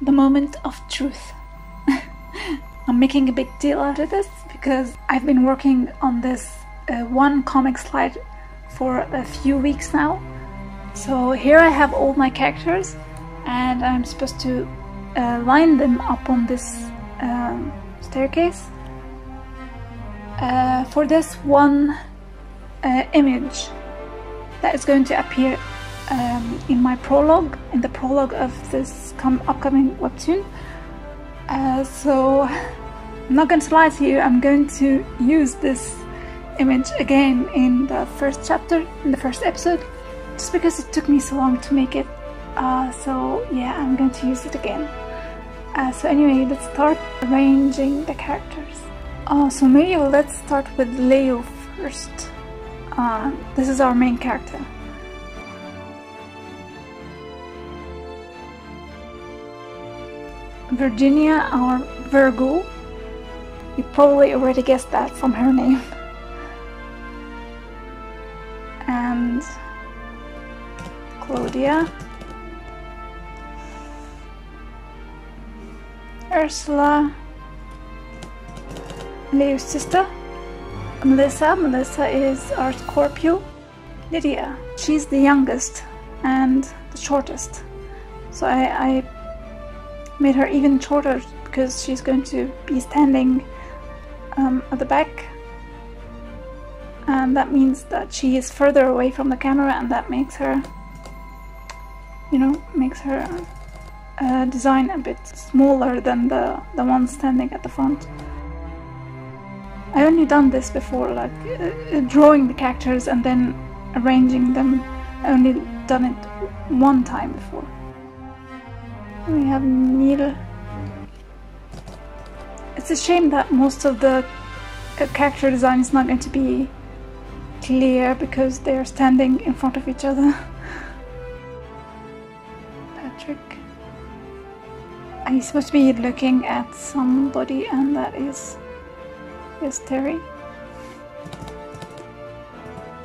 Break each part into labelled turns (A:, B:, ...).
A: the moment of truth. I'm making a big deal out of this because I've been working on this uh, one comic slide for a few weeks now. So here I have all my characters and I'm supposed to uh, line them up on this um, staircase. Uh, for this one uh, image that is going to appear um, in my prologue, in the prologue of this upcoming webtoon. Uh, so I'm not going to lie to you, I'm going to use this image again in the first chapter, in the first episode, just because it took me so long to make it. Uh, so yeah, I'm going to use it again. Uh, so anyway, let's start arranging the characters. Uh, so maybe let's start with Leo first. Uh, this is our main character. Virginia, or Virgo. You probably already guessed that from her name. And Claudia. Ursula. Leo's sister. Melissa. Melissa is our Scorpio. Lydia. She's the youngest and the shortest. So I, I made her even shorter because she's going to be standing um, at the back. And that means that she is further away from the camera and that makes her you know makes her uh, design a bit smaller than the the one standing at the front. I only done this before like uh, uh drawing the characters and then arranging them. I only done it one time before we have Neil. It's a shame that most of the character design is not going to be clear because they are standing in front of each other. Patrick. He's supposed to be looking at somebody and that is is Terry.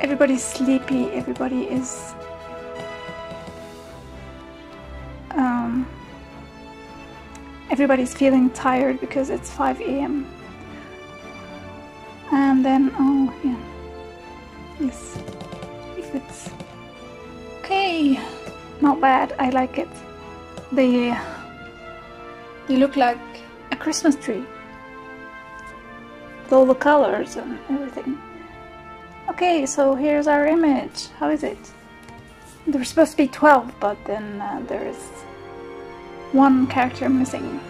A: Everybody's sleepy, everybody is everybody's feeling tired because it's 5 a.m. And then, oh yeah, yes, if it's okay, not bad. I like it. They they look like a Christmas tree with all the colors and everything. Okay, so here's our image. How is it? There's supposed to be 12, but then uh, there is one character missing.